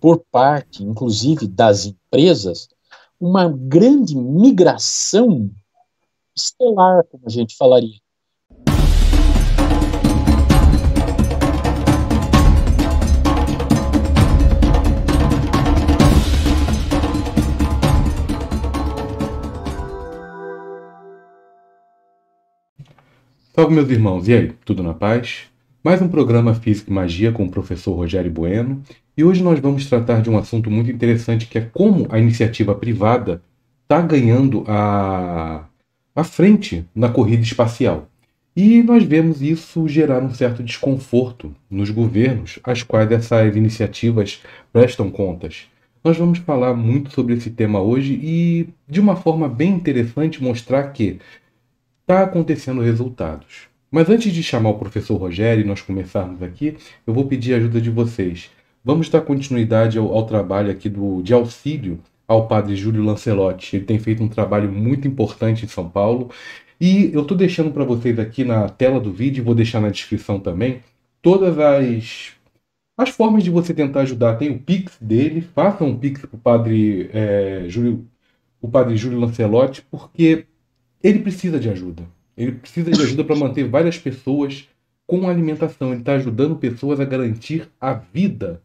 por parte, inclusive, das empresas, uma grande migração estelar, como a gente falaria. Salve meus irmãos, e aí, tudo na paz? Mais um programa Física e Magia com o professor Rogério Bueno, e hoje nós vamos tratar de um assunto muito interessante que é como a iniciativa privada está ganhando a, a frente na corrida espacial. E nós vemos isso gerar um certo desconforto nos governos, às quais essas iniciativas prestam contas. Nós vamos falar muito sobre esse tema hoje e, de uma forma bem interessante, mostrar que está acontecendo resultados. Mas antes de chamar o professor Rogério e nós começarmos aqui, eu vou pedir a ajuda de vocês. Vamos dar continuidade ao, ao trabalho aqui do, de auxílio ao padre Júlio Lancelotti. Ele tem feito um trabalho muito importante em São Paulo. E eu estou deixando para vocês aqui na tela do vídeo, vou deixar na descrição também, todas as, as formas de você tentar ajudar. Tem o Pix dele, faça um Pix para o padre, é, Júlio, o padre Júlio Lancelotti, porque ele precisa de ajuda. Ele precisa de ajuda para manter várias pessoas com alimentação. Ele está ajudando pessoas a garantir a vida.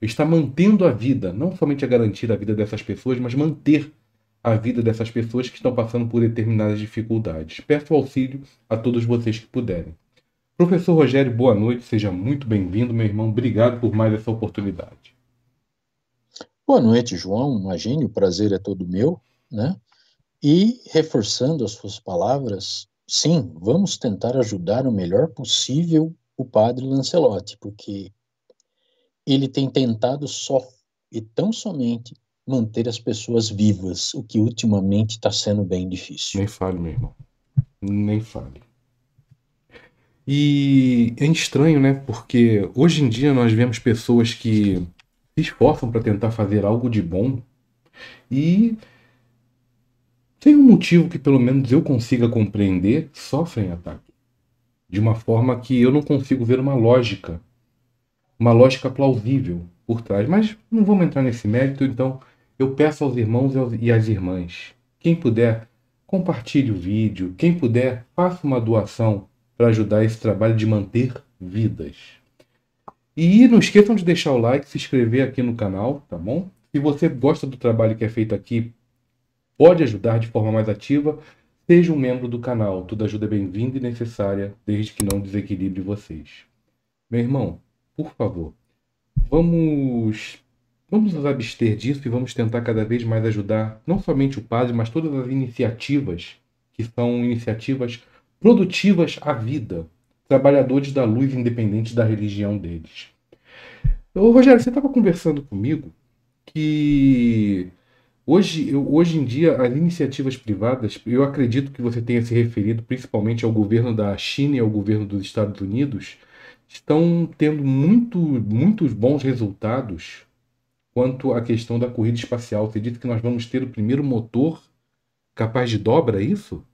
Está mantendo a vida, não somente a garantir a vida dessas pessoas, mas manter a vida dessas pessoas que estão passando por determinadas dificuldades. Peço auxílio a todos vocês que puderem. Professor Rogério, boa noite, seja muito bem-vindo, meu irmão. Obrigado por mais essa oportunidade. Boa noite, João. Imagine, o prazer é todo meu, né? E, reforçando as suas palavras, sim, vamos tentar ajudar o melhor possível o padre Lancelotti, porque ele tem tentado só e tão somente manter as pessoas vivas, o que ultimamente está sendo bem difícil. Nem fale, meu irmão. Nem fale. E é estranho, né? Porque hoje em dia nós vemos pessoas que se esforçam para tentar fazer algo de bom e sem um motivo que pelo menos eu consiga compreender, sofrem ataque. De uma forma que eu não consigo ver uma lógica, uma lógica plausível por trás. Mas não vamos entrar nesse mérito, então eu peço aos irmãos e às irmãs, quem puder, compartilhe o vídeo, quem puder, faça uma doação para ajudar esse trabalho de manter vidas. E não esqueçam de deixar o like, se inscrever aqui no canal, tá bom? Se você gosta do trabalho que é feito aqui, pode ajudar de forma mais ativa, seja um membro do canal. Toda ajuda é bem-vinda e necessária, desde que não desequilibre vocês. Meu irmão, por favor, vamos vamos nos abster disso e vamos tentar cada vez mais ajudar não somente o padre, mas todas as iniciativas que são iniciativas produtivas à vida, trabalhadores da luz independente da religião deles. Ô, Rogério, você estava conversando comigo que Hoje, hoje em dia, as iniciativas privadas, eu acredito que você tenha se referido principalmente ao governo da China e ao governo dos Estados Unidos, estão tendo muito, muitos bons resultados quanto à questão da corrida espacial. Você disse que nós vamos ter o primeiro motor capaz de dobra, é isso?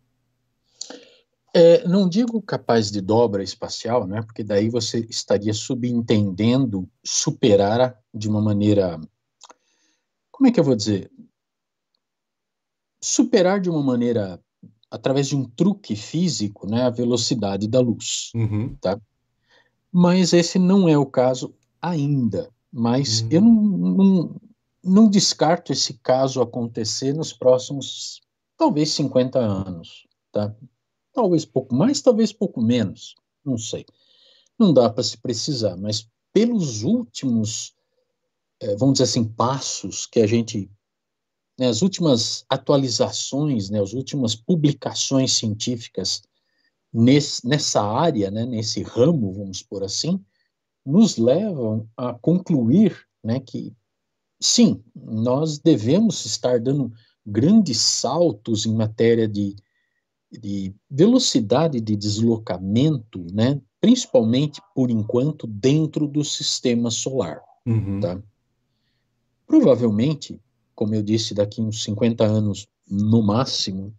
É, não digo capaz de dobra espacial, né? Porque daí você estaria subentendendo superar de uma maneira, como é que eu vou dizer, superar de uma maneira, através de um truque físico, né, a velocidade da luz. Uhum. Tá? Mas esse não é o caso ainda. Mas eu não, não, não descarto esse caso acontecer nos próximos, talvez 50 anos. Tá? Talvez pouco mais, talvez pouco menos. Não sei. Não dá para se precisar, mas pelos últimos, é, vamos dizer assim, passos que a gente né, as últimas atualizações, né, as últimas publicações científicas nesse, nessa área, né, nesse ramo, vamos por assim, nos levam a concluir né, que, sim, nós devemos estar dando grandes saltos em matéria de, de velocidade de deslocamento, né, principalmente, por enquanto, dentro do sistema solar. Uhum. Tá? Provavelmente, como eu disse, daqui uns 50 anos no máximo,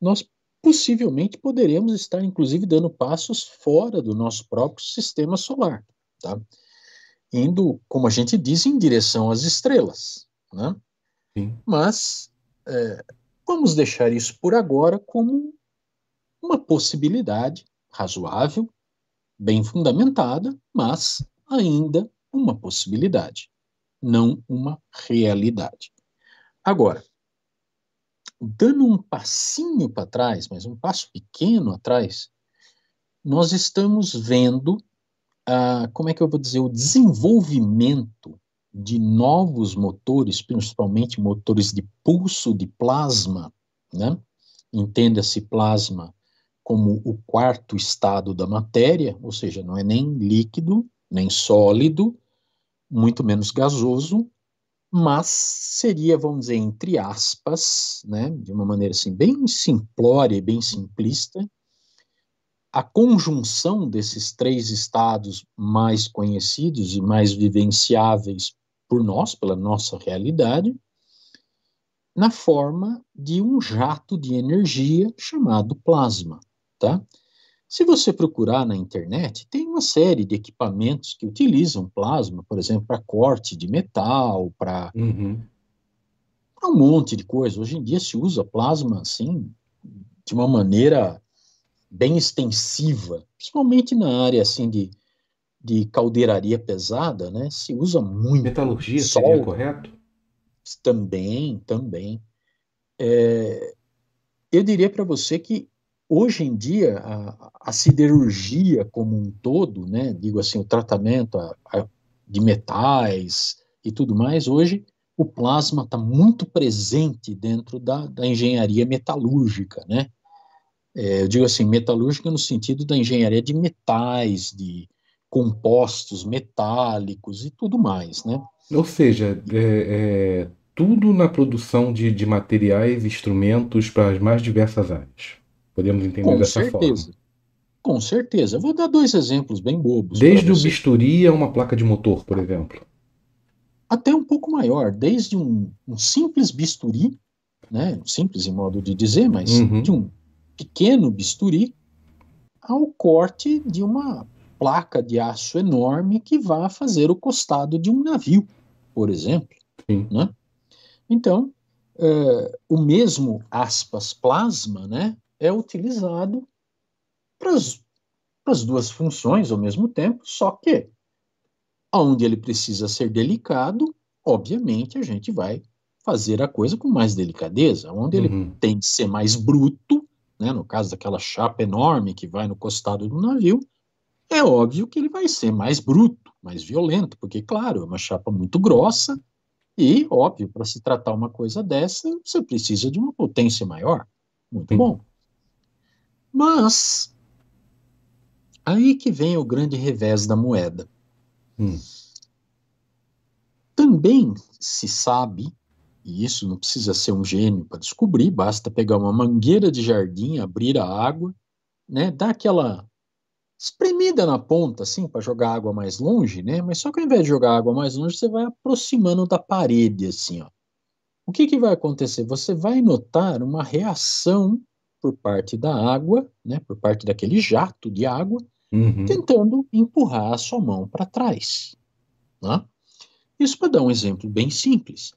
nós possivelmente poderemos estar, inclusive, dando passos fora do nosso próprio sistema solar. Tá? indo, como a gente diz, em direção às estrelas. Né? Sim. Mas é, vamos deixar isso por agora como uma possibilidade razoável, bem fundamentada, mas ainda uma possibilidade, não uma realidade. Agora, dando um passinho para trás, mas um passo pequeno atrás, nós estamos vendo, ah, como é que eu vou dizer, o desenvolvimento de novos motores, principalmente motores de pulso de plasma, né? Entenda-se plasma como o quarto estado da matéria, ou seja, não é nem líquido, nem sólido, muito menos gasoso, mas seria, vamos dizer, entre aspas, né, de uma maneira assim bem simplória e bem simplista, a conjunção desses três estados mais conhecidos e mais vivenciáveis por nós, pela nossa realidade, na forma de um jato de energia chamado plasma, tá? Se você procurar na internet, tem uma série de equipamentos que utilizam plasma, por exemplo, para corte de metal, para uhum. um monte de coisa. Hoje em dia se usa plasma assim de uma maneira bem extensiva, principalmente na área assim de, de caldeiraria pesada, né? Se usa muito. Metalurgia sol, seria correto? Também, também. É, eu diria para você que hoje em dia, a, a, siderurgia como um todo, né, digo assim, o tratamento a, a, de metais e tudo mais, hoje o plasma está muito presente dentro da, da engenharia metalúrgica, né? É, eu digo assim, metalúrgica no sentido da engenharia de metais, de compostos metálicos e tudo mais, né? Ou seja, é, é, tudo na produção de, de materiais, instrumentos para as mais diversas áreas. Podemos entender Com dessa certeza. forma. Com certeza. Eu vou dar dois exemplos bem bobos. Desde o bisturi a uma placa de motor, por exemplo. Até um pouco maior. Desde um, um simples bisturi, né, simples em modo de dizer, mas uhum. de um pequeno bisturi ao corte de uma placa de aço enorme que vá fazer o costado de um navio, por exemplo. Sim. Né? Então, uh, o mesmo aspas plasma, né, é utilizado para as duas funções ao mesmo tempo, só que onde ele precisa ser delicado, obviamente a gente vai fazer a coisa com mais delicadeza, onde uhum. ele tem de ser mais bruto, né, no caso daquela chapa enorme que vai no costado do navio, é óbvio que ele vai ser mais bruto, mais violento, porque, claro, é uma chapa muito grossa e, óbvio, para se tratar uma coisa dessa, você precisa de uma potência maior. Muito uhum. bom. Mas aí que vem o grande revés da moeda. Hum. Também se sabe, e isso não precisa ser um gênio para descobrir, basta pegar uma mangueira de jardim, abrir a água, né, dar aquela espremida na ponta, assim, para jogar água mais longe, né? Mas só que ao invés de jogar água mais longe, você vai aproximando da parede, assim, ó. O que, que vai acontecer? Você vai notar uma reação por parte da água, né, por parte daquele jato de água, uhum. tentando empurrar a sua mão para trás. Né? Isso para dar um exemplo bem simples.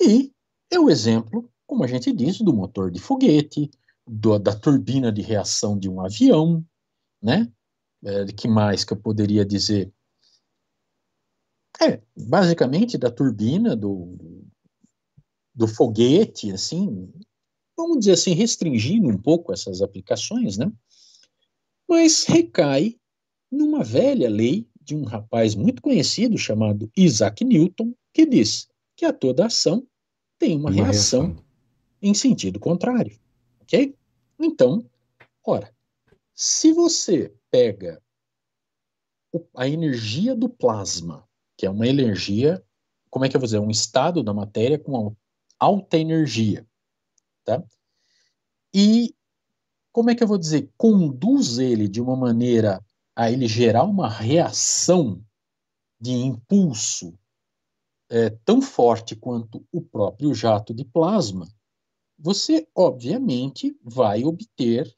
E é o exemplo, como a gente diz, do motor de foguete, do, da turbina de reação de um avião, né? É, que mais que eu poderia dizer? É, basicamente da turbina, do, do foguete, assim, vamos dizer assim, restringindo um pouco essas aplicações, né? Mas recai numa velha lei de um rapaz muito conhecido chamado Isaac Newton, que diz que a toda ação tem uma, uma reação, reação em sentido contrário, ok? Então, ora, se você pega a energia do plasma, que é uma energia, como é que eu vou dizer, um estado da matéria com alta energia, tá? E como é que eu vou dizer, conduz ele de uma maneira a ele gerar uma reação de impulso é, tão forte quanto o próprio jato de plasma, você obviamente vai obter,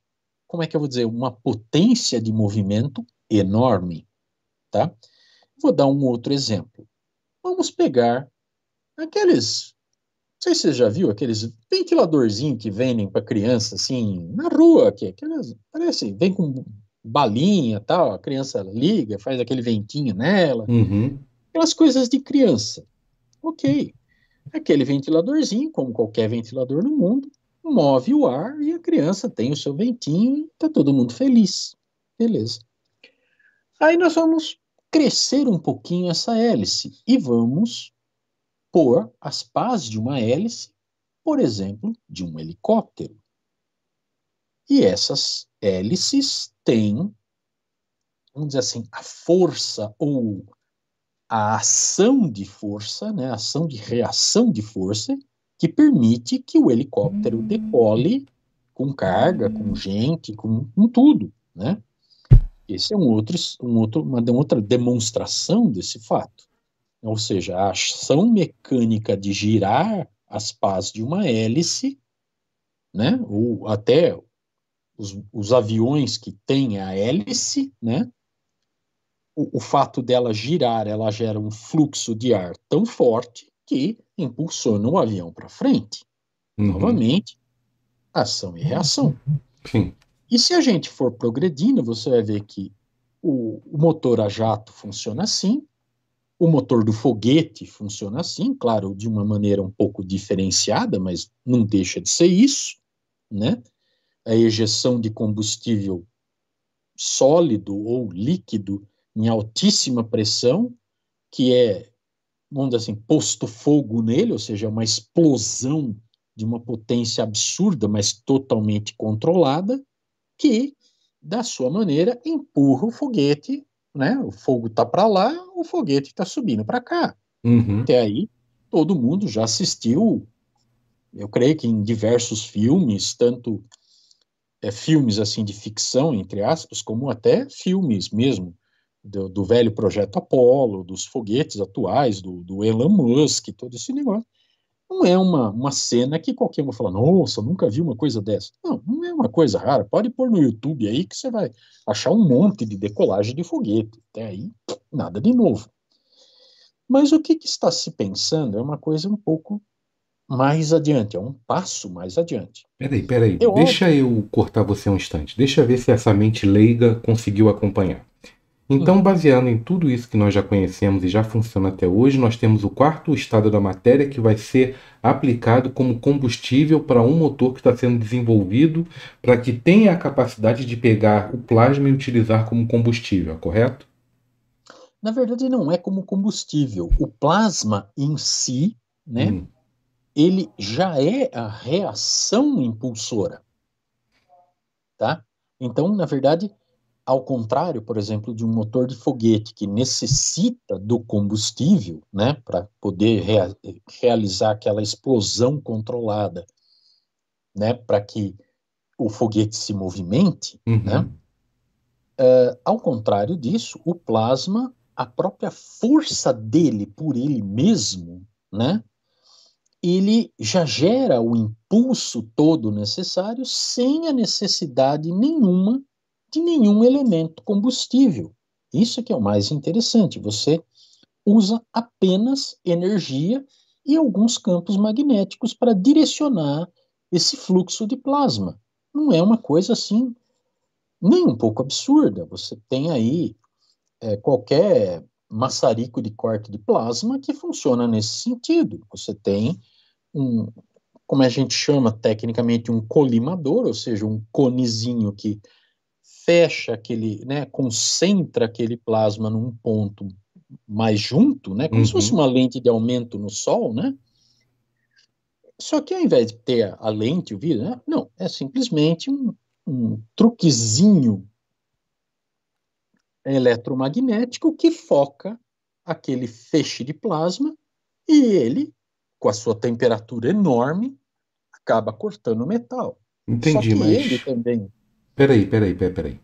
como é que eu vou dizer, uma potência de movimento enorme, tá? Vou dar um outro exemplo. Vamos pegar aqueles. Não sei se você já viu aqueles ventiladorzinhos que vendem para criança, assim, na rua, que aquelas, parece, vem com balinha tal, a criança liga, faz aquele ventinho nela. Uhum. Aquelas coisas de criança. Ok. Aquele ventiladorzinho, como qualquer ventilador no mundo, move o ar e a criança tem o seu ventinho e tá todo mundo feliz. Beleza. Aí nós vamos crescer um pouquinho essa hélice e vamos pôr as pás de uma hélice, por exemplo, de um helicóptero. E essas hélices têm, vamos dizer assim, a força ou a ação de força, né, a ação de reação de força, que permite que o helicóptero hum. decole com carga, com gente, com, com tudo, né? Esse é um outro, um outro, uma outra demonstração desse fato. Ou seja, a ação mecânica de girar as pás de uma hélice, né? Ou até os, os aviões que têm a hélice, né? O, o fato dela girar, ela gera um fluxo de ar tão forte que impulsiona o avião para frente. Uhum. Novamente, ação e reação. Sim. E se a gente for progredindo, você vai ver que o, o, motor a jato funciona assim, o motor do foguete funciona assim, claro, de uma maneira um pouco diferenciada, mas não deixa de ser isso, né? A ejeção de combustível sólido ou líquido em altíssima pressão, que é vamos dizer assim, posto fogo nele, ou seja, uma explosão de uma potência absurda, mas totalmente controlada, que, da sua maneira, empurra o foguete, né? O fogo está para lá, o foguete está subindo para cá. Uhum. Até aí, todo mundo já assistiu, eu creio que em diversos filmes, tanto é, filmes assim de ficção, entre aspas, como até filmes mesmo, do, do, velho projeto Apollo, dos foguetes atuais, do, do, Elon Musk, todo esse negócio. Não é uma, uma cena que qualquer um vai falar, nossa, nunca vi uma coisa dessa. Não, não é uma coisa rara. Pode pôr no YouTube aí que você vai achar um monte de decolagem de foguete. Até aí, nada de novo. Mas o que, que está se pensando é uma coisa um pouco mais adiante, é um passo mais adiante. Peraí, peraí, eu deixa eu cortar você um instante. Deixa ver se essa mente leiga conseguiu acompanhar. Então, baseado em tudo isso que nós já conhecemos e já funciona até hoje, nós temos o quarto estado da matéria que vai ser aplicado como combustível para um motor que está sendo desenvolvido para que tenha a capacidade de pegar o plasma e utilizar como combustível, correto? Na verdade, não é como combustível. O plasma em si, né, hum. ele já é a reação impulsora. Tá? Então, na verdade, ao contrário, por exemplo, de um motor de foguete que necessita do combustível, né, para poder rea realizar aquela explosão controlada, né, para que o foguete se movimente, uhum. né, uh, ao contrário disso, o plasma, a própria força dele por ele mesmo, né, ele já gera o impulso todo necessário sem a necessidade nenhuma de nenhum elemento combustível. Isso que é o mais interessante. Você usa apenas energia e alguns campos magnéticos para direcionar esse fluxo de plasma. Não é uma coisa assim nem um pouco absurda. Você tem aí é, qualquer maçarico de corte de plasma que funciona nesse sentido. Você tem um, como a gente chama tecnicamente, um colimador, ou seja, um conezinho que fecha aquele, né, concentra aquele plasma num ponto mais junto, né, como uhum. se fosse uma lente de aumento no Sol, né? Só que ao invés de ter a lente, o vidro, né, não, é simplesmente um, um truquezinho eletromagnético que foca aquele feixe de plasma e ele, com a sua temperatura enorme, acaba cortando o metal. Entendi, Só que mas... ele também Peraí, peraí, peraí, peraí.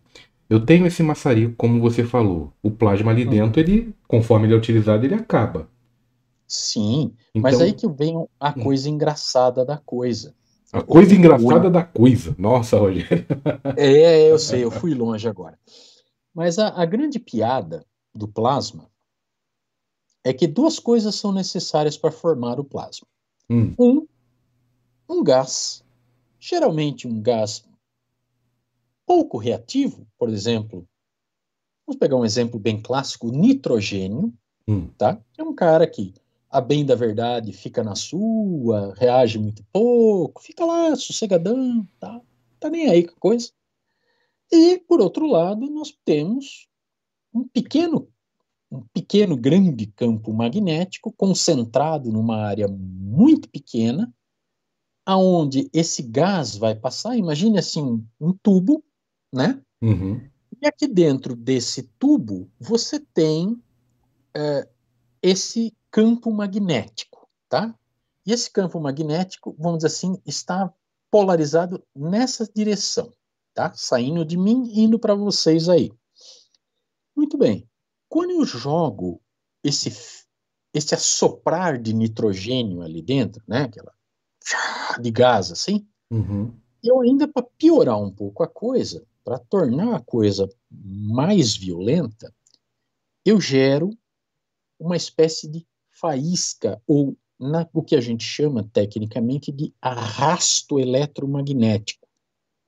Eu tenho esse maçarico, como você falou. O plasma ali hum. dentro, ele, conforme ele é utilizado, ele acaba. Sim, então, mas aí que vem a hum. coisa engraçada da coisa. A coisa engraçada da coisa. Nossa, Rogério. É, eu sei, eu fui longe agora. Mas a, a grande piada do plasma é que duas coisas são necessárias para formar o plasma. Hum. Um, um gás, geralmente um gás pouco reativo, por exemplo, vamos pegar um exemplo bem clássico, nitrogênio, hum. tá? É um cara que, a bem da verdade, fica na sua, reage muito pouco, fica lá sossegadão, tá? Tá nem aí com a coisa. E, por outro lado, nós temos um pequeno, um pequeno, grande campo magnético concentrado numa área muito pequena, aonde esse gás vai passar. Imagine assim um tubo, né? Uhum. E aqui dentro desse tubo você tem é, esse campo magnético, tá? E esse campo magnético, vamos dizer assim, está polarizado nessa direção tá? Saindo de mim indo para vocês aí. Muito bem. Quando eu jogo esse esse assoprar de nitrogênio ali dentro, né? Aquela de gás assim. Uhum. Eu ainda para piorar um pouco a coisa, para tornar a coisa mais violenta, eu gero uma espécie de faísca ou na, o que a gente chama tecnicamente de arrasto eletromagnético.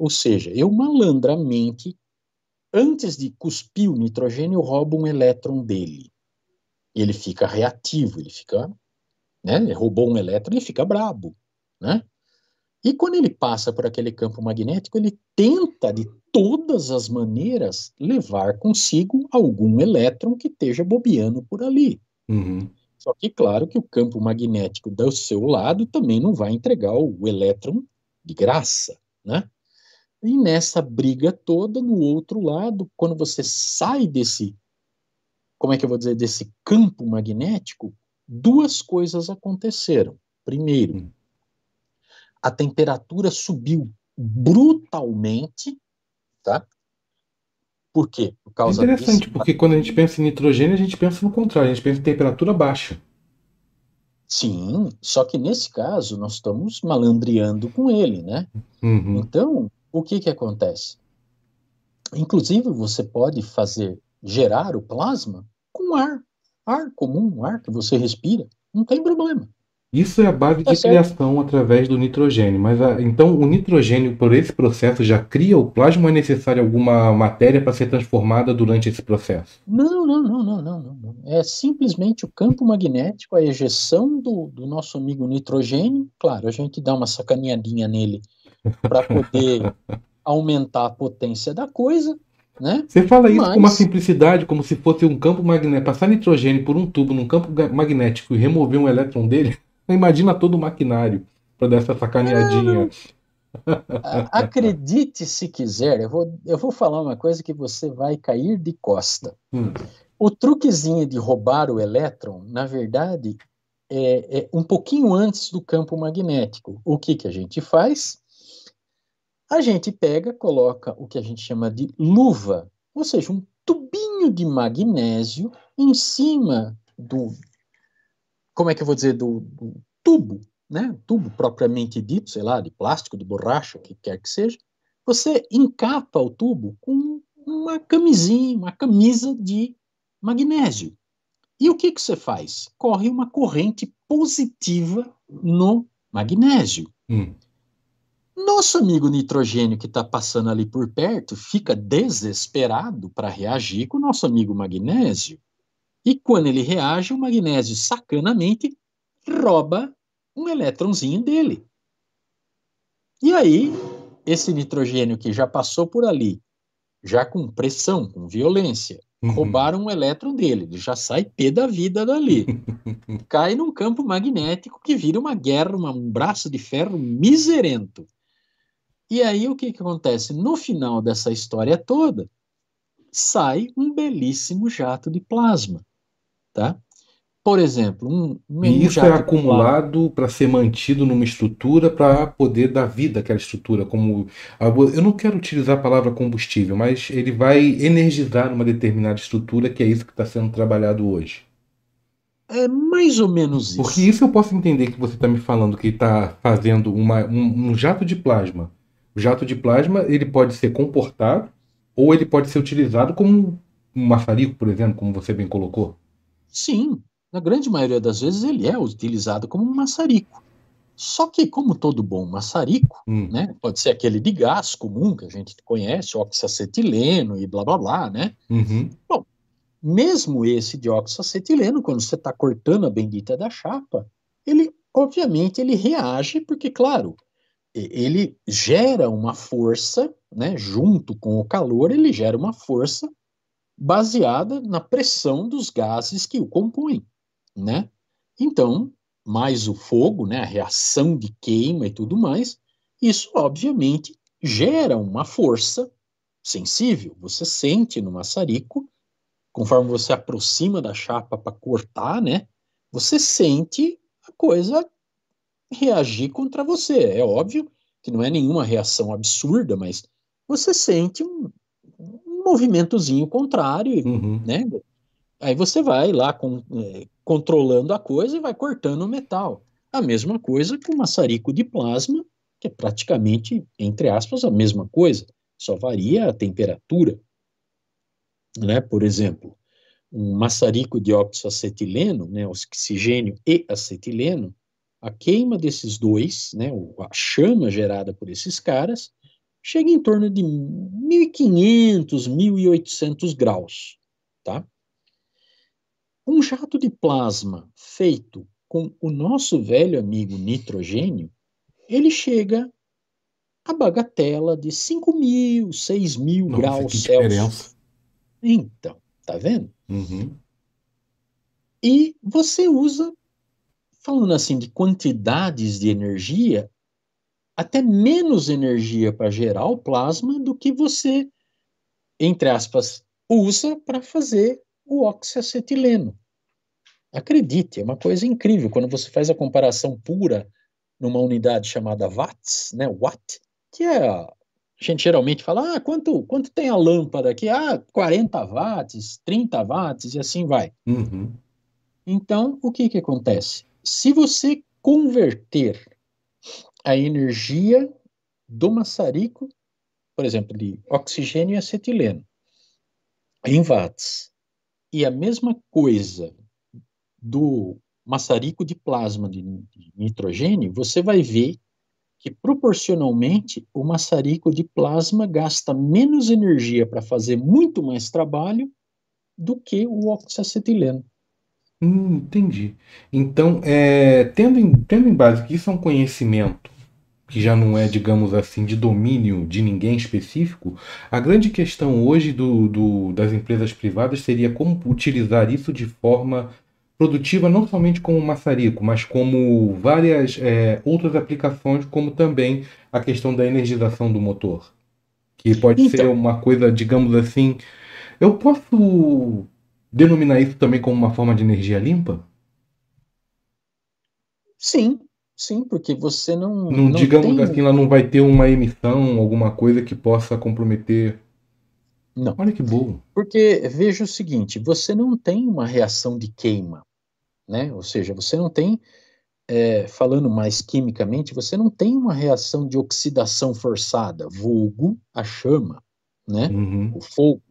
Ou seja, eu malandramente, antes de cuspir o nitrogênio, roubo um elétron dele. Ele fica reativo, ele fica, né? Ele roubou um elétron, ele fica brabo, né? E quando ele passa por aquele campo magnético, ele tenta de todas as maneiras levar consigo algum elétron que esteja bobeando por ali. Uhum. Só que, claro, que o campo magnético do seu lado também não vai entregar o elétron de graça, né? E nessa briga toda, no outro lado, quando você sai desse, como é que eu vou dizer, desse campo magnético, duas coisas aconteceram. Primeiro, hum. a temperatura subiu brutalmente, tá? Por quê? Por causa é interessante, desse... porque quando a gente pensa em nitrogênio, a gente pensa no contrário, a gente pensa em temperatura baixa. Sim, só que nesse caso nós estamos malandreando com ele, né? Uhum. Então, o que que acontece? Inclusive, você pode fazer, gerar o plasma com ar, ar comum, ar que você respira, não tem problema. Isso é a base tá de certo. criação através do nitrogênio. Mas a, então o nitrogênio, por esse processo, já cria o plasma ou é necessária alguma matéria para ser transformada durante esse processo? Não, não, não, não, não, não. É simplesmente o campo magnético, a ejeção do, do nosso amigo nitrogênio. Claro, a gente dá uma sacaneadinha nele para poder aumentar a potência da coisa. Né? Você fala isso Mas... com uma simplicidade, como se fosse um campo magnético, passar nitrogênio por um tubo num campo magnético e remover um elétron dele. Imagina todo o maquinário para dar essa sacaneadinha. Acredite se quiser, eu vou, eu vou falar uma coisa que você vai cair de costa. Hum. O truquezinho de roubar o elétron, na verdade, é, é, um pouquinho antes do campo magnético. O que, que a gente faz? A gente pega, coloca o que a gente chama de luva, ou seja, um tubinho de magnésio em cima do, como é que eu vou dizer, do, do tubo, né? Tubo propriamente dito, sei lá, de plástico, de borracha, o que quer que seja. Você encapa o tubo com uma camisinha, uma camisa de magnésio. E o que, que você faz? Corre uma corrente positiva no magnésio. Hum. Nosso amigo nitrogênio que está passando ali por perto fica desesperado para reagir com o nosso amigo magnésio. E quando ele reage, o magnésio sacanamente rouba um elétronzinho dele. E aí, esse nitrogênio que já passou por ali, já com pressão, com violência, uhum. roubaram um elétron dele, ele já sai pé da vida dali. Cai num campo magnético que vira uma guerra, um braço de ferro miserento. E aí o que, que acontece? No final dessa história toda, sai um belíssimo jato de plasma, tá? Por exemplo, um, um e isso é acumulado para ser mantido numa estrutura para poder dar vida àquela estrutura. Como eu não quero utilizar a palavra combustível, mas ele vai energizar uma determinada estrutura que é isso que está sendo trabalhado hoje. É mais ou menos isso. Porque isso eu posso entender que você está me falando que está fazendo uma, um, um jato de plasma o jato de plasma ele pode ser comportado ou ele pode ser utilizado como um maçarico, por exemplo, como você bem colocou. Sim, na grande maioria das vezes, ele é utilizado como um maçarico. Só que, como todo bom maçarico, hum. né, pode ser aquele de gás comum que a gente conhece, oxacetileno e blá blá blá, né? Uhum. Bom, mesmo esse de oxacetileno, quando você está cortando a bendita da chapa, ele, obviamente, ele reage, porque, claro, ele gera uma força, né, junto com o calor, ele gera uma força baseada na pressão dos gases que o compõem né? Então, mais o fogo, né, a reação de queima e tudo mais, isso obviamente gera uma força sensível. Você sente no maçarico, conforme você aproxima da chapa para cortar, né? Você sente a coisa reagir contra você. É óbvio que não é nenhuma reação absurda, mas você sente um, um movimentozinho contrário, uhum. né? Aí você vai lá com, é, controlando a coisa e vai cortando o metal. A mesma coisa com o maçarico de plasma, que é praticamente, entre aspas, a mesma coisa, só varia a temperatura. Né? Por exemplo, um maçarico de oxoacetileno, né, oxigênio e acetileno, a queima desses dois, né, a chama gerada por esses caras, chega em torno de 1.500, 1.800 graus, tá? Um jato de plasma feito com o nosso velho amigo nitrogênio, ele chega a bagatela de 5 mil, 6 mil Nossa, graus Celsius. Então, tá vendo? Uhum. E você usa, falando assim de quantidades de energia, até menos energia para gerar o plasma do que você, entre aspas, usa para fazer o oxiacetileno. Acredite, é uma coisa incrível quando você faz a comparação pura numa unidade chamada watts, né, watt, que é a gente geralmente fala, ah, quanto, quanto tem a lâmpada aqui? Ah, 40 watts, 30 watts e assim vai. Uhum. Então, o que que acontece? Se você converter a energia do maçarico, por exemplo, de oxigênio e acetileno, em watts, e a mesma coisa do maçarico de plasma de, nitrogênio, você vai ver que proporcionalmente o maçarico de plasma gasta menos energia para fazer muito mais trabalho do que o oxacetileno. Hum, entendi. Então, é, tendo, em, tendo em base que isso é um conhecimento que já não é, digamos assim, de domínio de ninguém específico, a grande questão hoje do, do, das empresas privadas seria como utilizar isso de forma produtiva não somente como maçarico, mas como várias é, outras aplicações, como também a questão da energização do motor. Que pode então, ser uma coisa, digamos assim. Eu posso denominar isso também como uma forma de energia limpa? Sim, sim, porque você não. não, não digamos tem... assim, ela não vai ter uma emissão, alguma coisa que possa comprometer. Não. Olha que bom. Porque veja o seguinte: você não tem uma reação de queima né? Ou seja, você não tem, é, falando mais quimicamente, você não tem uma reação de oxidação forçada, vulgo a chama, né? Uhum. O fogo,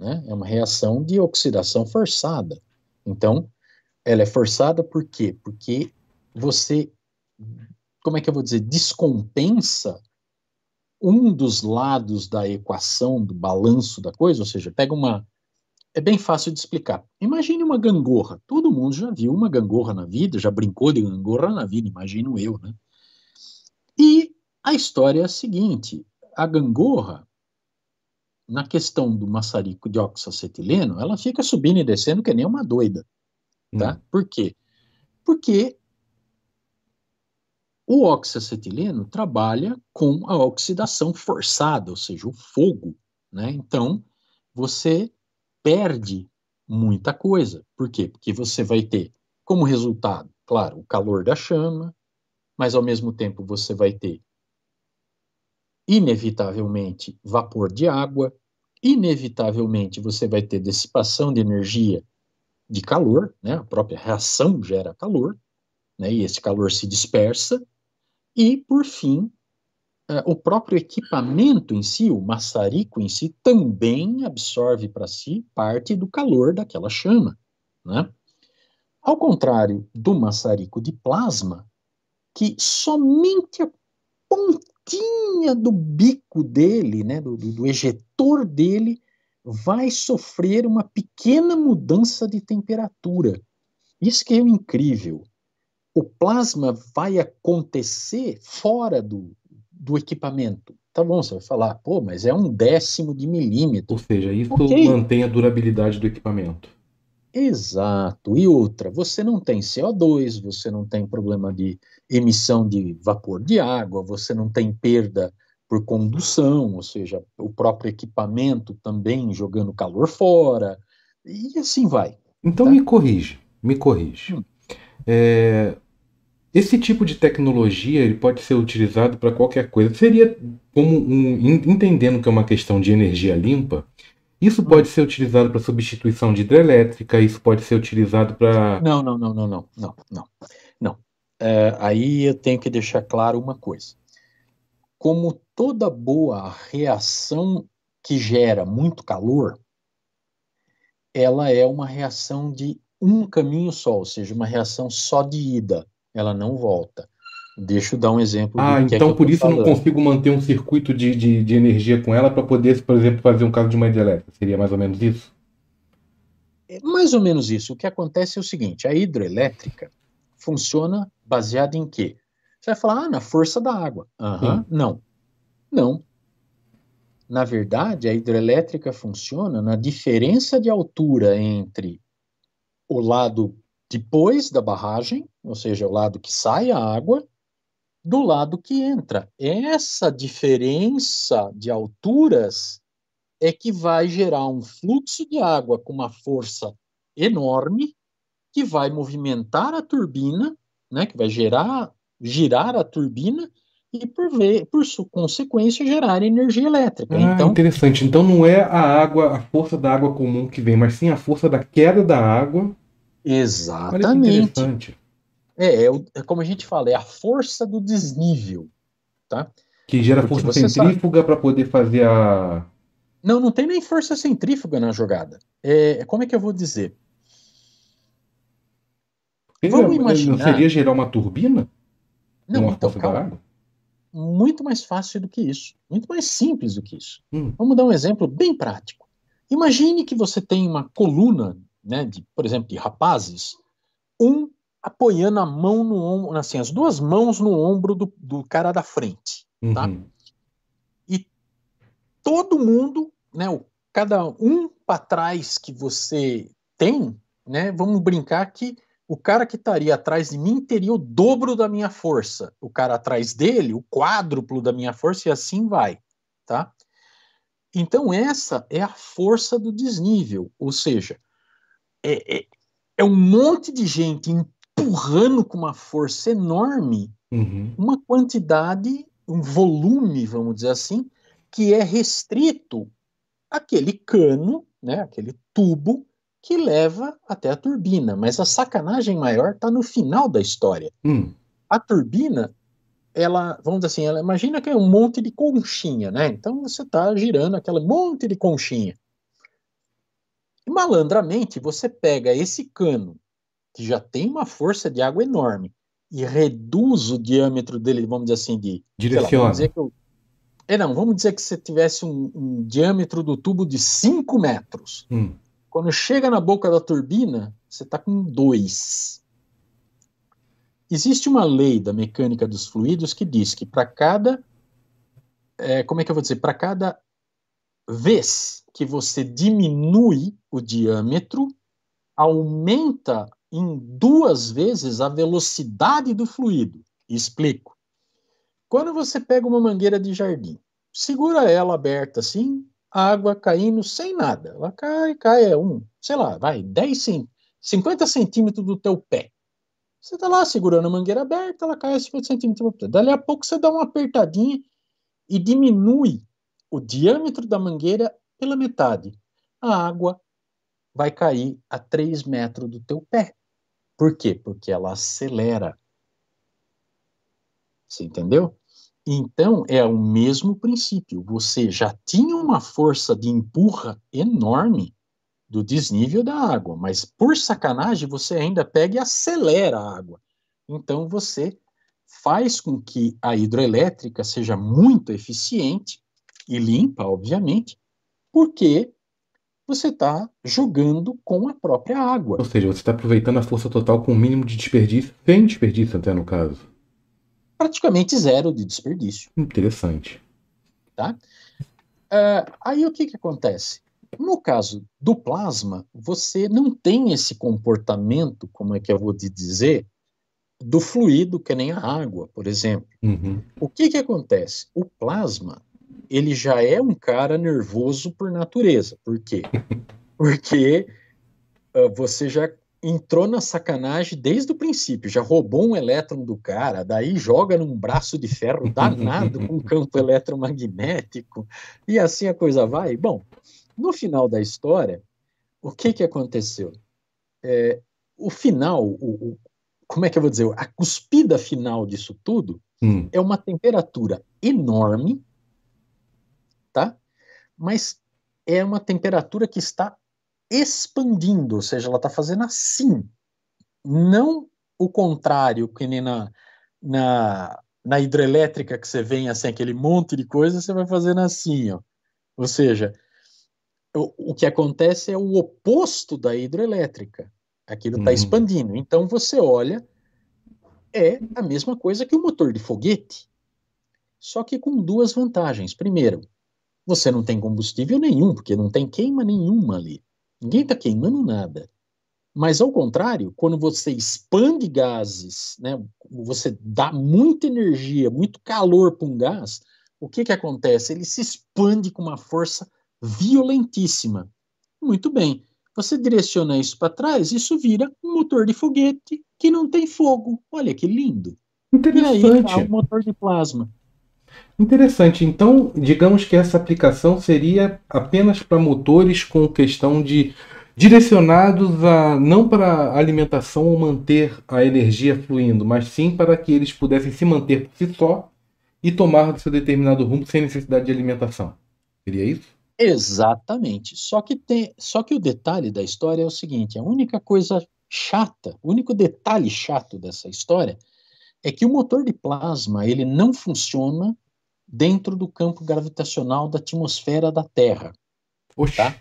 né? É uma reação de oxidação forçada. Então, ela é forçada por quê? Porque você, como é que eu vou dizer, descompensa um dos lados da equação, do balanço da coisa, ou seja, pega uma, é bem fácil de explicar. Imagine uma gangorra. Todo mundo já viu uma gangorra na vida, já brincou de gangorra na vida, imagino eu, né? E a história é a seguinte: a gangorra, na questão do maçarico de oxacetileno, ela fica subindo e descendo que nem uma doida. Tá? Hum. Por quê? Porque o oxacetileno trabalha com a oxidação forçada, ou seja, o fogo. Né? Então, você perde muita coisa. Por quê? Porque você vai ter como resultado, claro, o calor da chama, mas ao mesmo tempo você vai ter inevitavelmente vapor de água, inevitavelmente você vai ter dissipação de energia de calor, né? A própria reação gera calor, né? E esse calor se dispersa e por fim uh, o próprio equipamento em si, o maçarico em si, também absorve para si parte do calor daquela chama, né? Ao contrário do maçarico de plasma, que somente a pontinha do bico dele, né, do, do ejetor dele, vai sofrer uma pequena mudança de temperatura. Isso que é incrível. O plasma vai acontecer fora do, do equipamento. Tá bom, você vai falar, pô, mas é um décimo de milímetro. Ou seja, isso okay. mantém a durabilidade do equipamento. Exato. E outra, você não tem CO2, você não tem problema de emissão de vapor de água, você não tem perda por condução, ou seja, o próprio equipamento também jogando calor fora, e assim vai. Então tá? me corrige, me corrige. Hum. É, esse tipo de tecnologia ele pode ser utilizado para qualquer coisa. Seria como um, entendendo que é uma questão de energia limpa, isso pode ser utilizado para substituição de hidrelétrica, isso pode ser utilizado para. Não, não, não, não, não, não, não. É, aí eu tenho que deixar claro uma coisa. Como toda boa reação que gera muito calor, ela é uma reação de um caminho só, ou seja, uma reação só de ida, ela não volta. Deixa eu dar um exemplo. Ah, então é por isso falando. eu não consigo manter um circuito de, de, de energia com ela para poder, por exemplo, fazer um caso de uma hidrelétrica. Seria mais ou menos isso? É mais ou menos isso. O que acontece é o seguinte: a hidrelétrica funciona baseada em quê? Você vai falar, ah, na força da água. Uhum. Não. Não. Na verdade, a hidrelétrica funciona na diferença de altura entre o lado depois da barragem, ou seja, o lado que sai a água, do lado que entra. Essa diferença de alturas é que vai gerar um fluxo de água com uma força enorme que vai movimentar a turbina, né, que vai gerar, girar a turbina e por, ver, por consequência gerar energia elétrica. Ah, então, interessante. Então não é a água, a força da água comum que vem, mas sim a força da queda da água. Exatamente. É, é, é, como a gente fala, é a força do desnível, tá? Que gera Porque força centrífuga para poder fazer a. Não, não tem nem força centrífuga na jogada. É, como é que eu vou dizer? Vamos imaginar. Não seria gerar uma turbina? Não, uma então, calma. Muito mais fácil do que isso. Muito mais simples do que isso. Hum. Vamos dar um exemplo bem prático. Imagine que você tem uma coluna, né, de, por exemplo, de rapazes, um apoiando a mão no ombro, assim, as duas mãos no ombro do, do cara da frente, tá? Uhum. E todo mundo, né, o, cada um para trás que você tem, né, vamos brincar que o cara que estaria atrás de mim teria o dobro da minha força, o cara atrás dele, o quádruplo da minha força e assim vai, tá? Então essa é a força do desnível, ou seja, é, é, é um monte de gente empurrando com uma força enorme uhum. uma quantidade, um volume, vamos dizer assim, que é restrito àquele cano, né, aquele tubo que leva até a turbina. Mas a sacanagem maior está no final da história. Hum. A turbina, ela, vamos dizer assim, ela imagina que é um monte de conchinha, né? Então você está girando aquele monte de conchinha. E malandramente você pega esse cano que já tem uma força de água enorme e reduz o diâmetro dele, vamos dizer assim, de. Direciona. É, não, vamos dizer que você tivesse um, um diâmetro do tubo de 5 metros. Hum. Quando chega na boca da turbina, você está com 2. Existe uma lei da mecânica dos fluidos que diz que para cada. É, como é que eu vou dizer? Para cada vez que você diminui o diâmetro, aumenta em duas vezes a velocidade do fluido. Explico. Quando você pega uma mangueira de jardim, segura ela aberta assim, água caindo sem nada. Ela cai, cai, é um, sei lá, vai, 10, 50 centímetros do teu pé. Você está lá segurando a mangueira aberta, ela cai a 50 centímetros do pé. Dali a pouco você dá uma apertadinha e diminui o diâmetro da mangueira pela metade. A água vai cair a 3 metros do teu pé. Por quê? Porque ela acelera. Você entendeu? Então, é o mesmo princípio. Você já tinha uma força de empurra enorme, do desnível da água, mas por sacanagem você ainda pega e acelera a água. Então você faz com que a hidroelétrica seja muito eficiente e limpa, obviamente, porque você está jogando com a própria água. Ou seja, você está aproveitando a força total com o mínimo de desperdício, sem desperdício até no caso. Praticamente zero de desperdício. Interessante. Tá? Uh, aí o que, que acontece? No caso do plasma, você não tem esse comportamento, como é que eu vou te dizer, do fluido que nem a água, por exemplo. Uhum. O que, que acontece? O plasma ele já é um cara nervoso por natureza. Por quê? Porque uh, você já entrou na sacanagem desde o princípio, já roubou um elétron do cara, daí joga num braço de ferro danado com um campo eletromagnético, e assim a coisa vai. Bom, no final da história, o que que aconteceu? É, o final, o, o, como é que eu vou dizer? A cuspida final disso tudo hum. é uma temperatura enorme, tá? Mas é uma temperatura que está expandindo, ou seja, ela está fazendo assim, não o contrário, que nem na, na, na hidrelétrica que você vem assim, aquele monte de coisa, você vai fazendo assim, ó. Ou seja, o, o que acontece é o oposto da hidrelétrica. Aquilo está uhum. expandindo. Então você olha, é a mesma coisa que o motor de foguete. Só que com duas vantagens. Primeiro, você não tem combustível nenhum, porque não tem queima nenhuma ali. Ninguém está queimando nada. Mas, ao contrário, quando você expande gases, né, você dá muita energia, muito calor para um gás, o que, que acontece? Ele se expande com uma força violentíssima. Muito bem. Você direciona isso para trás, isso vira um motor de foguete que não tem fogo. Olha que lindo. Interessante. E aí tá o motor de plasma. Interessante. Então, digamos que essa aplicação seria apenas para motores com questão de direcionados a não para alimentação ou manter a energia fluindo, mas sim para que eles pudessem se manter por si só e tomar seu determinado rumo sem necessidade de alimentação. Seria isso? Exatamente. Só que tem, só que o detalhe da história é o seguinte: a única coisa chata, o único detalhe chato dessa história é que o motor de plasma ele não funciona dentro do campo gravitacional da atmosfera da Terra. Oxe, tá?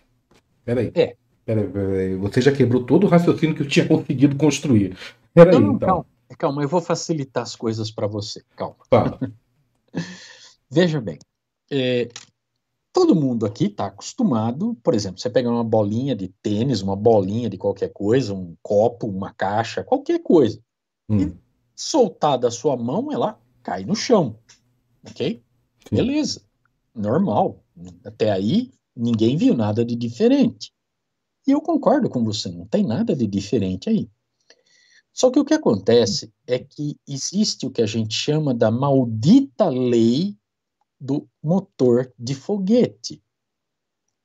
peraí. É. Peraí, peraí. Você já quebrou todo o raciocínio que eu tinha conseguido construir. Peraí, não, não, então. Calma, calma, eu vou facilitar as coisas para você. Calma. Fala. Veja bem, é, todo mundo aqui está acostumado, por exemplo, você pegar uma bolinha de tênis, uma bolinha de qualquer coisa, um copo, uma caixa, qualquer coisa, hum. e soltar da sua mão, ela cai no chão, ok? Sim. Beleza, normal. Até aí, ninguém viu nada de diferente. E eu concordo com você, não tem nada de diferente aí. Só que o que acontece é que existe o que a gente chama da maldita lei do motor de foguete,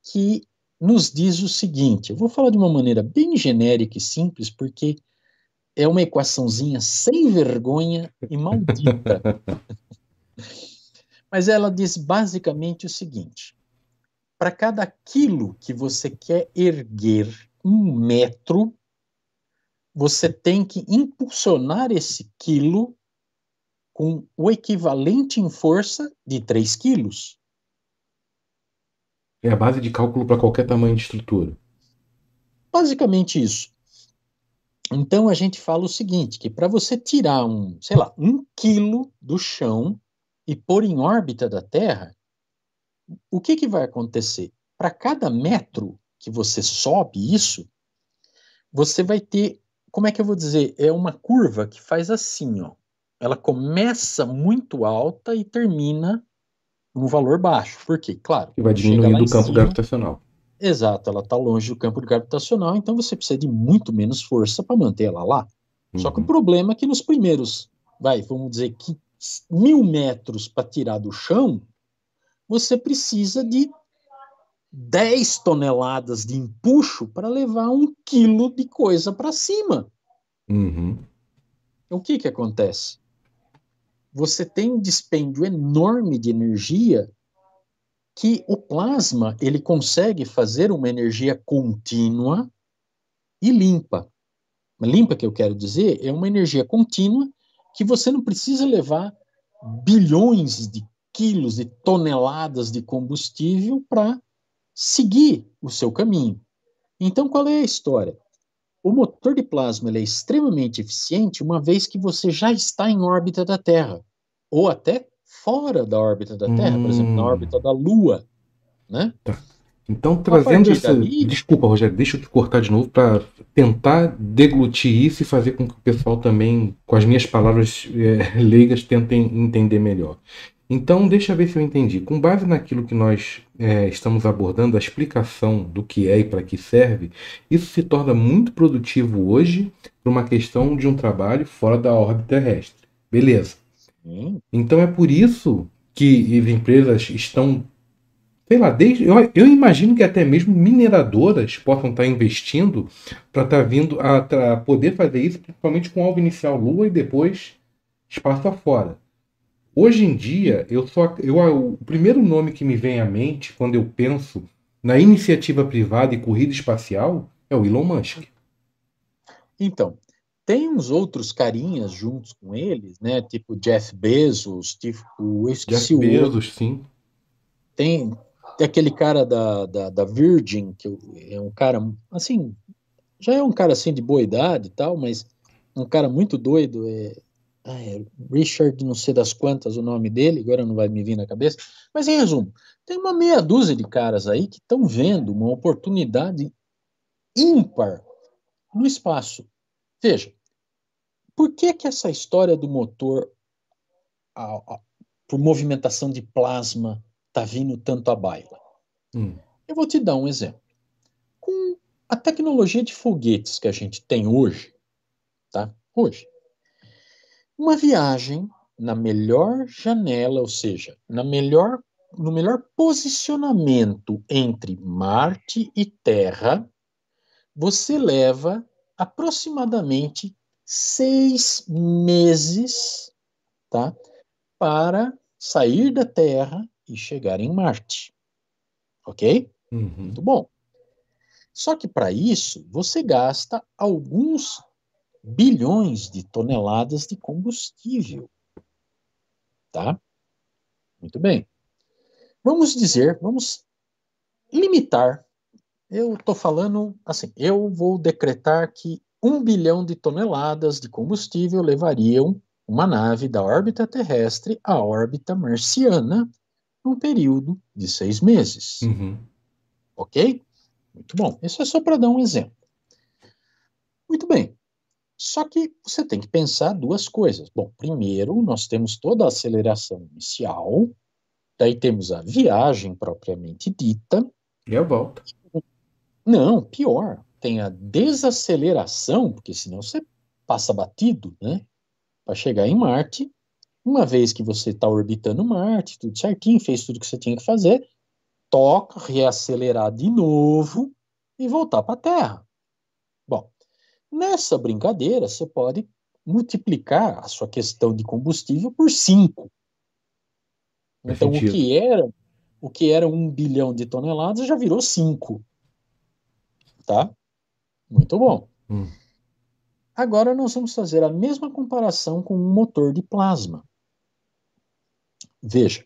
que nos diz o seguinte: eu vou falar de uma maneira bem genérica e simples, porque é uma equaçãozinha sem vergonha e maldita. Mas ela diz basicamente o seguinte: para cada quilo que você quer erguer um metro, você tem que impulsionar esse quilo com o equivalente em força de 3 quilos. É a base de cálculo para qualquer tamanho de estrutura. Basicamente isso. Então a gente fala o seguinte, que para você tirar um, sei lá, um quilo do chão e pôr em órbita da Terra, o que, que vai acontecer? Para cada metro que você sobe isso, você vai ter, como é que eu vou dizer? É uma curva que faz assim, ó ela começa muito alta e termina num valor baixo. Por quê? Claro. E vai diminuindo o campo cima, gravitacional. Exato, ela está longe do campo gravitacional, então você precisa de muito menos força para manter ela lá. Uhum. Só que o uhum. problema é que nos primeiros, vai, vamos dizer que mil metros para tirar do chão, você precisa de 10 toneladas de empuxo para levar um quilo de coisa para cima. Uhum. O que que acontece? você tem um dispêndio enorme de energia que o plasma ele consegue fazer uma energia contínua e limpa. Limpa que eu quero dizer é uma energia contínua que você não precisa levar bilhões de quilos e toneladas de combustível para seguir o seu caminho. Então, qual é a história? O motor de plasma é extremamente eficiente uma vez que você já está em órbita da Terra, ou até fora da órbita da Terra, hum. por exemplo, na hum. órbita da Lua, né? Tá. Então, trazendo essa. Dali... Desculpa, Rogério, deixa eu te cortar de novo para tentar deglutir isso e fazer com que o pessoal também, com as minhas palavras é, leigas, tentem entender melhor. Então, deixa eu ver se eu entendi. Com base naquilo que nós é, estamos abordando, a explicação do que é e para que serve, isso se torna muito produtivo hoje para uma questão de um trabalho fora da órbita terrestre. Beleza. Sim. Então, é por isso que as empresas estão sei lá, desde, eu, eu, imagino que até mesmo mineradoras possam estar investindo para estar tá vindo a, a, poder fazer isso, principalmente com alvo inicial Lua e depois espaço afora. Hoje em dia, eu só eu, o primeiro nome que me vem à mente quando eu penso na iniciativa privada e corrida espacial é o Elon Musk. Então, tem uns outros carinhas juntos com eles, né? Tipo Jeff Bezos, tipo, Jeff Bezos, sim. Tem, tem aquele cara da, da, da Virgin, que é um cara, assim, já é um cara assim de boa idade e tal, mas um cara muito doido, é, é Richard, não sei das quantas o nome dele, agora não vai me vir na cabeça, mas em resumo, tem uma meia dúzia de caras aí que estão vendo uma oportunidade ímpar no espaço. Veja, por que que essa história do motor a, a, por movimentação de plasma está vindo tanto à baila? Hum. Eu vou te dar um exemplo. Com a tecnologia de foguetes que a gente tem hoje, tá? Hoje, uma viagem na melhor janela, ou seja, na melhor, no melhor posicionamento entre Marte e Terra, você leva aproximadamente seis meses, tá? Para sair da Terra e chegar em Marte. Ok? Uhum. Muito bom. Só que para isso você gasta alguns bilhões de toneladas de combustível. Tá? Muito bem. Vamos dizer, vamos limitar. Eu estou falando assim, eu vou decretar que um bilhão de toneladas de combustível levariam uma nave da órbita terrestre à órbita marciana num período de seis meses. Uhum. Ok? Muito bom. Isso é só para dar um exemplo. Muito bem. Só que você tem que pensar duas coisas. Bom, primeiro, nós temos toda a aceleração inicial, daí temos a viagem propriamente dita. E a volta. Não, pior. Tem a desaceleração, porque senão você passa batido, né? Para chegar em Marte. Uma vez que você está orbitando Marte, tudo certinho, fez tudo que você tinha que fazer, toca, reacelerar de novo e voltar para a Terra. Bom, nessa brincadeira você pode multiplicar a sua questão de combustível por 5. Então, o que era o que era um bilhão de toneladas já virou 5. Tá? Muito bom. Hum. Agora nós vamos fazer a mesma comparação com um motor de plasma. Veja,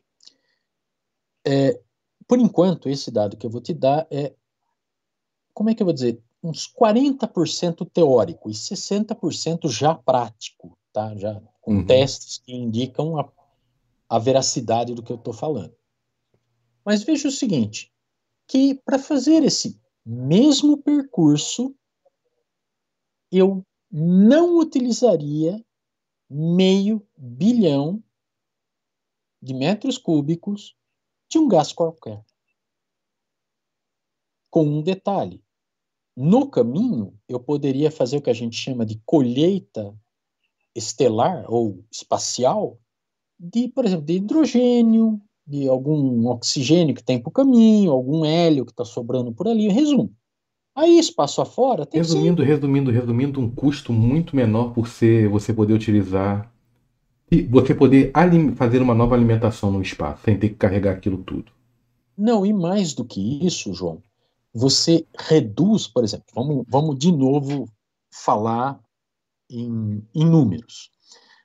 é, por enquanto, esse dado que eu vou te dar é, como é que eu vou dizer, uns 40% teórico e 60% já prático, tá? Já com uhum. testes que indicam a, a veracidade do que eu estou falando. Mas veja o seguinte, que para fazer esse mesmo percurso, eu não utilizaria meio bilhão de metros cúbicos de um gás qualquer. Com um detalhe: no caminho, eu poderia fazer o que a gente chama de colheita estelar ou espacial de, por exemplo, de hidrogênio, de algum oxigênio que tem para o caminho, algum hélio que está sobrando por ali. Resumo. Aí, espaço afora, tem Resumindo, resumindo, resumindo, um custo muito menor por ser você poder utilizar e você poder fazer uma nova alimentação no espaço, sem ter que carregar aquilo tudo. Não, e mais do que isso, João, você reduz, por exemplo, vamos, vamos de novo falar em, em números.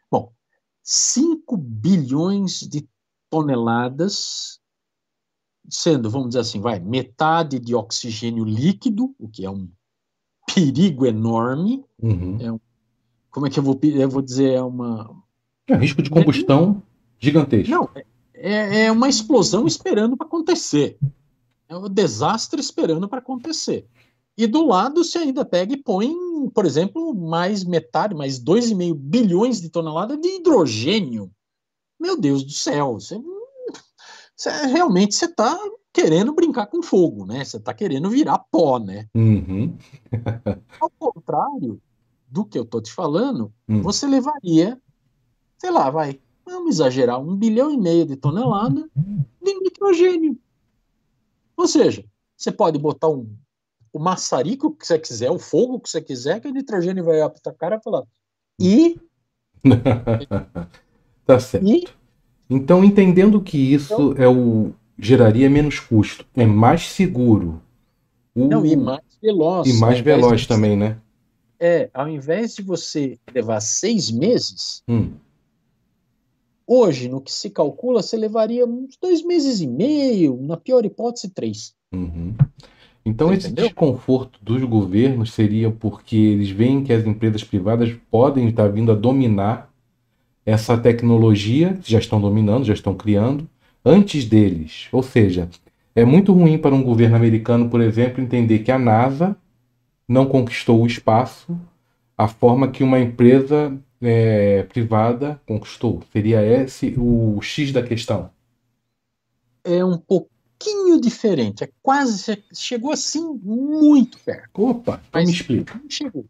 Bom, 5 bilhões de toneladas, sendo, vamos dizer assim, vai, metade de oxigênio líquido, o que é um perigo enorme. Uhum. É um, como é que eu vou, eu vou dizer? É uma. É risco de combustão é, gigantesco. Não, é, é uma explosão esperando para acontecer. É um desastre esperando para acontecer. E do lado você ainda pega e põe, por exemplo, mais metade, mais 2,5 bilhões de toneladas de hidrogênio. Meu Deus do céu, você, você realmente você está querendo brincar com fogo, né? Você está querendo virar pó, né? Uhum. Ao contrário do que eu estou te falando, uhum. você levaria, sei lá, vai, vamos exagerar, um bilhão e meio de tonelada de nitrogênio. Ou seja, você pode botar um, o maçarico que você quiser, o fogo que você quiser, que o nitrogênio vai para a cara e falar. E. tá certo. E... Então, entendendo que isso então, é o geraria menos custo, é mais seguro. O... Não, e mais veloz. E mais veloz de... também, né? É, ao invés de você levar seis meses, hum. hoje, no que se calcula, você levaria uns dois meses e meio, na pior hipótese, três. Uhum. Então, Você esse entendeu? desconforto dos governos seria porque eles veem que as empresas privadas podem estar vindo a dominar essa tecnologia, já estão dominando, já estão criando, antes deles. Ou seja, é muito ruim para um governo americano, por exemplo, entender que a NASA não conquistou o espaço a forma que uma empresa é, privada conquistou. Seria esse o X da questão? É um pouquinho diferente. É quase. Chegou assim muito perto. Opa, então Mas me explica. Chegou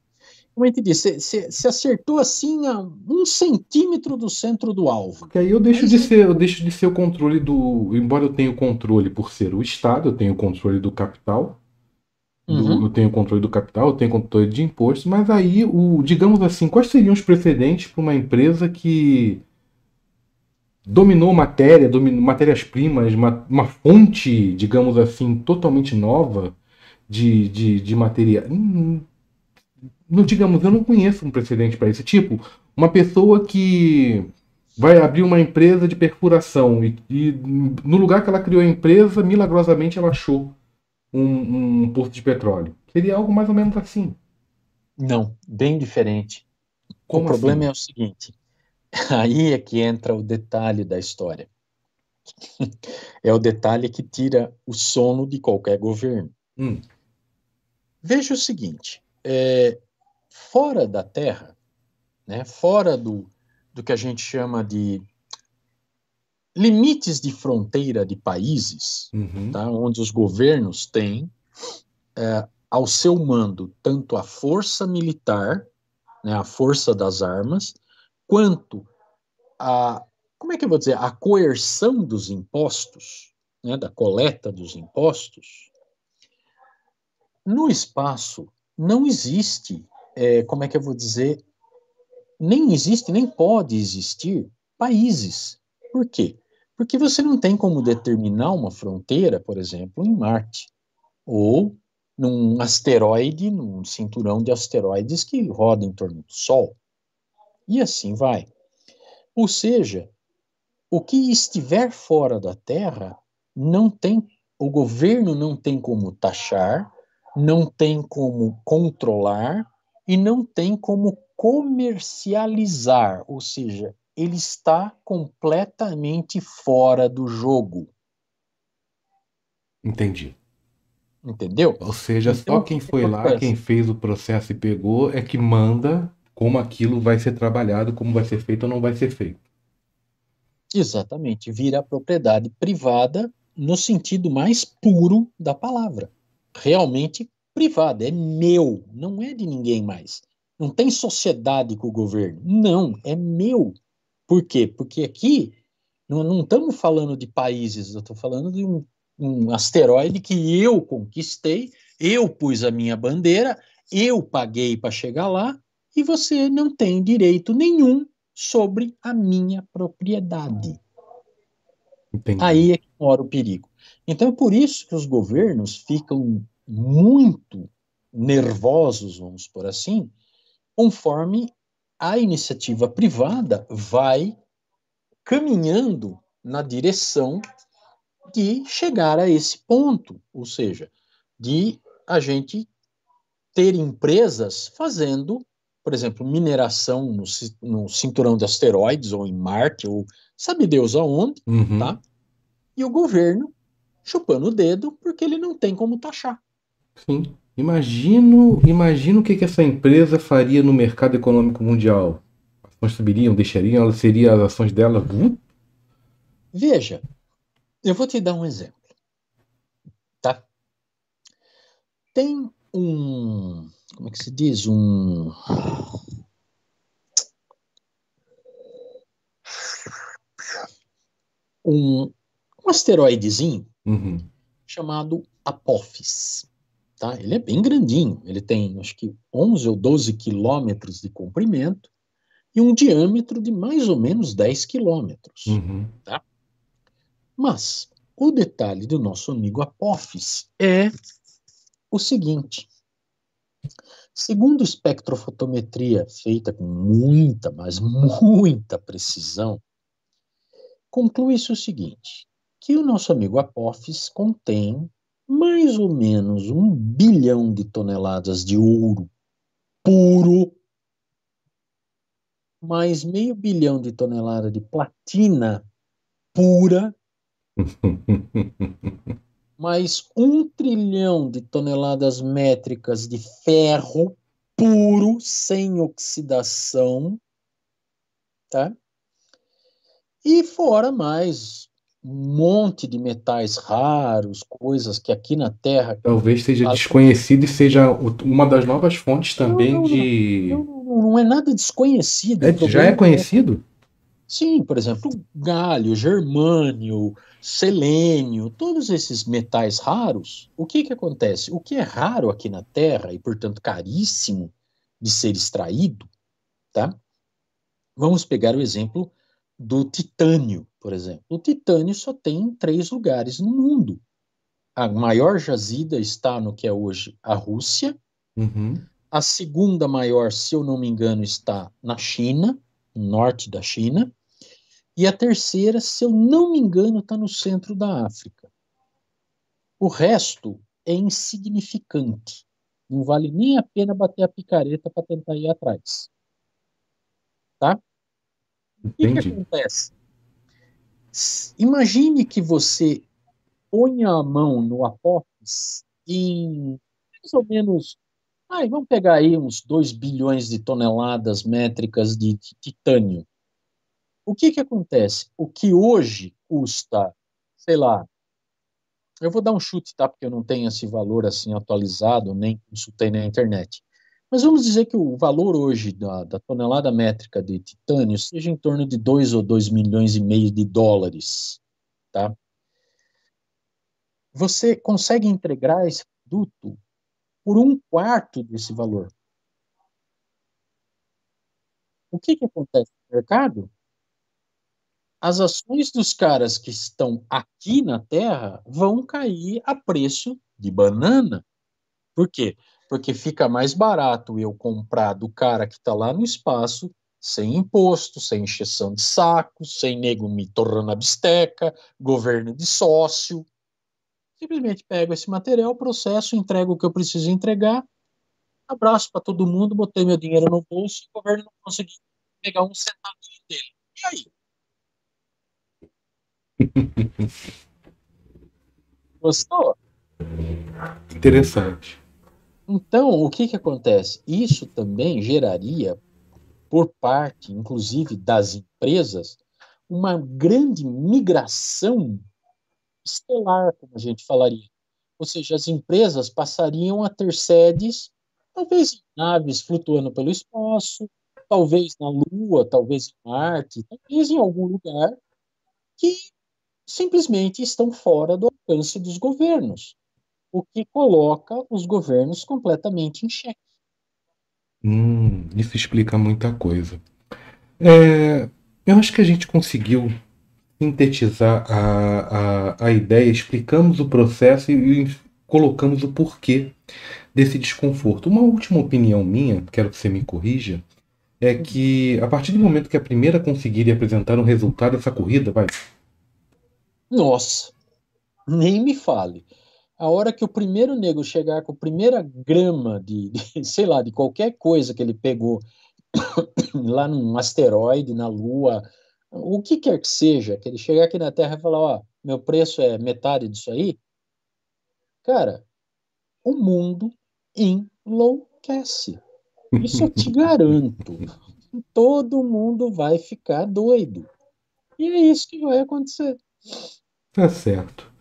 como a gente disse, você acertou assim a um centímetro do centro do alvo. Porque aí eu deixo de ser, eu deixo de ser o controle do. Embora eu tenha o controle por ser o Estado, eu tenho o controle do capital. Do, uhum. Eu tenho o controle do capital, eu tenho controle de impostos, mas aí, o, digamos assim, quais seriam os precedentes para uma empresa que dominou matéria, dominou matérias-primas, uma, uma fonte, digamos assim, totalmente nova de, de, de material? Hum, não digamos, eu não conheço um precedente para isso. Tipo, uma pessoa que vai abrir uma empresa de perfuração e, e, no lugar que ela criou a empresa, milagrosamente ela achou um, um posto de petróleo. Seria algo mais ou menos assim. Não, bem diferente. Como o problema assim? é o seguinte: aí é que entra o detalhe da história. é o detalhe que tira o sono de qualquer governo. Hum. Veja o seguinte: é, fora da Terra, né, fora do, do que a gente chama de limites de fronteira de países, uhum. tá, onde os governos têm é, ao seu mando tanto a força militar, né, a força das armas, quanto a como é que eu vou dizer a coerção dos impostos, né, da coleta dos impostos. No espaço não existe é, como é que eu vou dizer, nem existe, nem pode existir países. Por quê? Porque você não tem como determinar uma fronteira, por exemplo, em Marte, ou num asteroide, num cinturão de asteroides que roda em torno do Sol. E assim vai. Ou seja, o que estiver fora da Terra não tem, o governo não tem como taxar, não tem como controlar, e não tem como comercializar, ou seja, ele está completamente fora do jogo. Entendi. Entendeu? Ou seja, então, só quem foi lá, quem fez o processo e pegou, é que manda como aquilo vai ser trabalhado, como vai ser feito ou não vai ser feito. Exatamente. Vira propriedade privada no sentido mais puro da palavra. Realmente privada, é meu, não é de ninguém mais. Não tem sociedade com o governo. Não, é meu. Por quê? Porque aqui não estamos falando de países, eu estou falando de um, um asteroide que eu conquistei, eu pus a minha bandeira, eu paguei para chegar lá e você não tem direito nenhum sobre a minha propriedade. Entendi. Aí é que mora o perigo. Então é por isso que os governos ficam muito nervosos, vamos por assim, conforme a iniciativa privada vai caminhando na direção de chegar a esse ponto, ou seja, de a gente ter empresas fazendo, por exemplo, mineração no, no cinturão de asteroides ou em Marte ou sabe Deus aonde, uhum. tá? E o governo chupando o dedo porque ele não tem como taxar. Sim. Imagino, imagino o que, que essa empresa faria no mercado econômico mundial. Ações subiriam, deixariam, ela seria as ações dela. Hum? Veja, eu vou te dar um exemplo, tá? Tem um, como é que se diz, um um, um asteroidezinho uhum. chamado Apophis. Tá? Ele é bem grandinho, ele tem acho que 11 ou 12 quilômetros de comprimento e um diâmetro de mais ou menos 10 quilômetros. Uhum. Tá? Mas o detalhe do nosso amigo Apophis é o seguinte: segundo espectrofotometria feita com muita, mas muita precisão, conclui-se o seguinte: que o nosso amigo Apophis contém mais ou menos um bilhão de toneladas de ouro puro, mais meio bilhão de toneladas de platina pura, mais um trilhão de toneladas métricas de ferro puro, sem oxidação, tá? E fora mais um monte de metais raros, coisas que aqui na Terra. Talvez seja desconhecido e seja uma das novas fontes também não, não, de. Não, não, é nada desconhecido. É, já é conhecido? Sim, por exemplo, galho, germânio, selênio, todos esses metais raros. O que, que acontece? O que é raro aqui na Terra e, portanto, caríssimo de ser extraído, tá? Vamos pegar o exemplo do titânio, por exemplo. O titânio só tem em três lugares no mundo. A maior jazida está no que é hoje a Rússia. Uhum. A segunda maior, se eu não me engano, está na China, no norte da China. E a terceira, se eu não me engano, está no centro da África. O resto é insignificante. Não vale nem a pena bater a picareta para tentar ir atrás. Tá? O que, que acontece? Imagine que você ponha a mão no apófis em mais ou menos. Ai, vamos pegar aí uns 2 bilhões de toneladas métricas de, de titânio. O que, que acontece? O que hoje custa, sei lá, eu vou dar um chute, tá? Porque eu não tenho esse valor assim atualizado, nem consultei na internet. Mas vamos dizer que o valor hoje da, da tonelada métrica de titânio seja em torno de 2 ou 2 milhões e meio de dólares, tá? Você consegue entregar esse produto por um quarto desse valor. O que, que acontece no mercado? As ações dos caras que estão aqui na Terra vão cair a preço de banana. Por quê? Porque fica mais barato eu comprar do cara que está lá no espaço, sem imposto, sem encheção de saco, sem nego me torrando a bisteca, governo de sócio. Simplesmente pego esse material, processo, entrego o que eu preciso entregar, abraço para todo mundo, botei meu dinheiro no bolso, o governo não conseguiu pegar um centavinho dele. E aí? Gostou? Interessante. Então, o que, que acontece? Isso também geraria, por parte, inclusive, das empresas, uma grande migração estelar, como a gente falaria. Ou seja, as empresas passariam a ter sedes, talvez em naves flutuando pelo espaço, talvez na Lua, talvez em Marte, talvez em algum lugar que simplesmente estão fora do alcance dos governos o que coloca os governos completamente em xeque. Hum, isso explica muita coisa. É, eu acho que a gente conseguiu sintetizar a, a, a ideia, explicamos o processo e, e colocamos o porquê desse desconforto. Uma última opinião minha, quero que você me corrija, é que a partir do momento que a primeira conseguir apresentar um resultado dessa corrida, vai. Nossa, nem me fale. A hora que o primeiro nego chegar com a primeira grama de, de sei lá, de qualquer coisa que ele pegou lá num asteroide, na Lua, o que quer que seja, que ele chegar aqui na Terra e falar, ó, meu preço é metade disso aí, cara, o mundo enlouquece. Isso eu te garanto. Todo mundo vai ficar doido. E é isso que vai acontecer. Tá certo.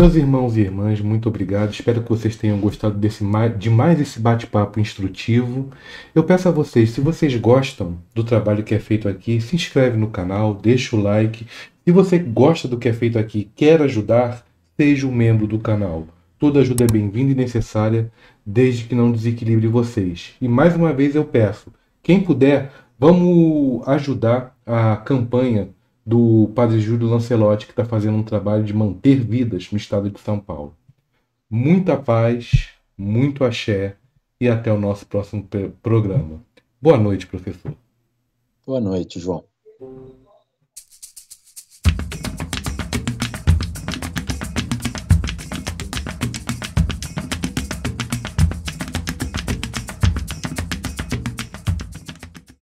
Meus irmãos e irmãs, muito obrigado. Espero que vocês tenham gostado desse, de mais esse bate-papo instrutivo. Eu peço a vocês, se vocês gostam do trabalho que é feito aqui, se inscreve no canal, deixa o like. Se você gosta do que é feito aqui, quer ajudar, seja um membro do canal. Toda ajuda é bem-vinda e necessária, desde que não desequilibre vocês. E mais uma vez eu peço, quem puder, vamos ajudar a campanha do Padre Júlio Lancelotti, que está fazendo um trabalho de manter vidas no estado de São Paulo. Muita paz, muito axé e até o nosso próximo programa. Boa noite, professor. Boa noite, João.